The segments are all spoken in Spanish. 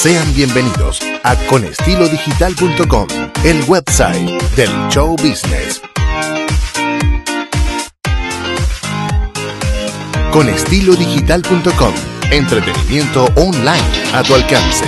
Sean bienvenidos a conestilodigital.com, el website del show business. Conestilodigital.com, entretenimiento online a tu alcance.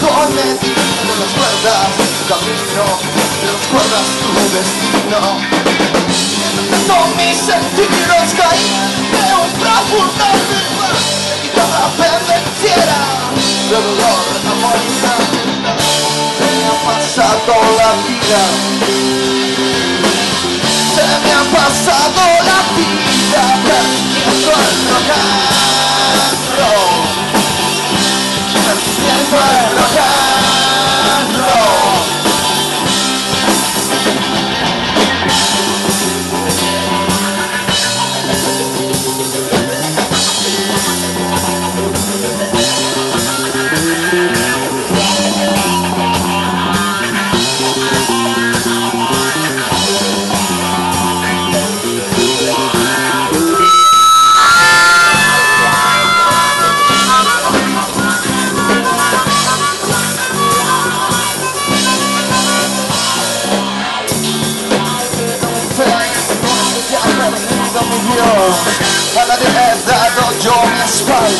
Tormenti con las cuerdas camino de las cuerdas tu destino no mis sentidos caí de un profundo y cada pendenciera de dolor agonizante se me ha pasado la vida. Se me ha pasado la vida. Perdiendo el rock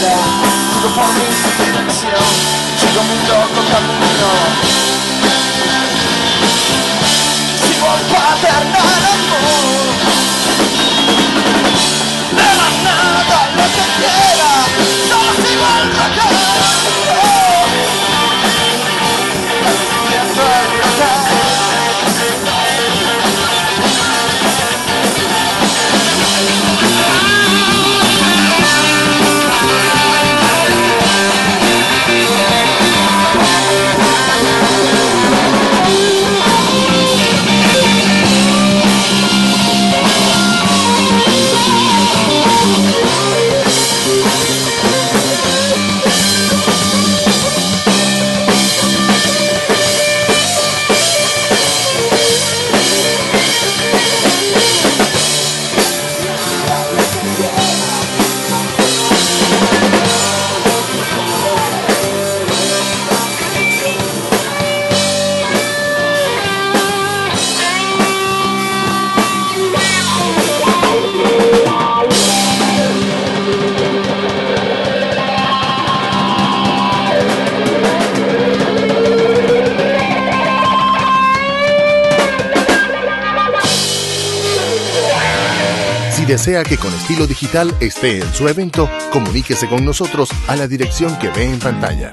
지금 범인 지금 지금 문제 어떡합니까 desea que Con Estilo Digital esté en su evento, comuníquese con nosotros a la dirección que ve en pantalla.